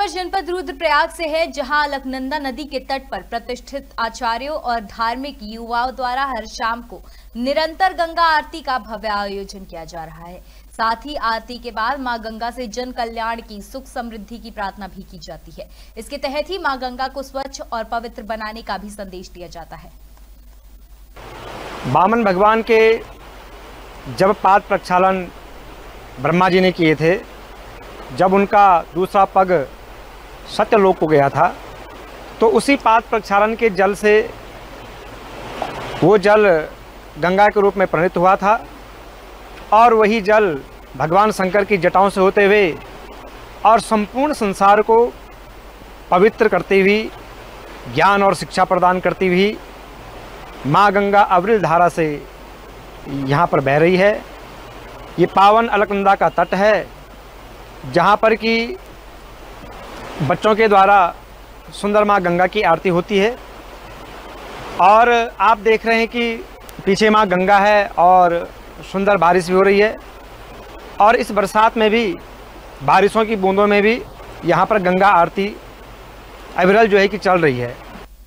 खबर जनपद रुद्रप्रयाग से है, जहाँ अलकनंदा नदी के तट पर प्रतिष्ठित आचार्यों और धार्मिक युवाओं द्वारा हर शाम को निरंतर गंगा आरती का भव्य आयोजन किया जा रहा है। साथ ही आरती के बाद माँ गंगा से जन कल्याण की, सुख समृद्धि की प्रार्थना भी की जाती है। इसके तहत ही माँ गंगा को स्वच्छ और पवित्र बनाने का भी संदेश दिया जाता है। बामन भगवान के जब पाद प्रक्षालन ब्रह्मा जी ने किए थे, जब उनका दूसरा पग सत्यलोक को गया था तो उसी पाद प्रक्षालन के जल से वो जल गंगा के रूप में प्रणित हुआ था और वही जल भगवान शंकर की जटाओं से होते हुए और संपूर्ण संसार को पवित्र करती हुई, ज्ञान और शिक्षा प्रदान करती हुई माँ गंगा अवरिल धारा से यहाँ पर बह रही है। ये पावन अलकनंदा का तट है, जहाँ पर कि बच्चों के द्वारा सुंदर माँ गंगा की आरती होती है। और आप देख रहे हैं कि पीछे माँ गंगा है और सुंदर बारिश भी हो रही है। और इस बरसात में भी, बारिशों की बूंदों में भी यहाँ पर गंगा आरती अविरल जो है कि चल रही है।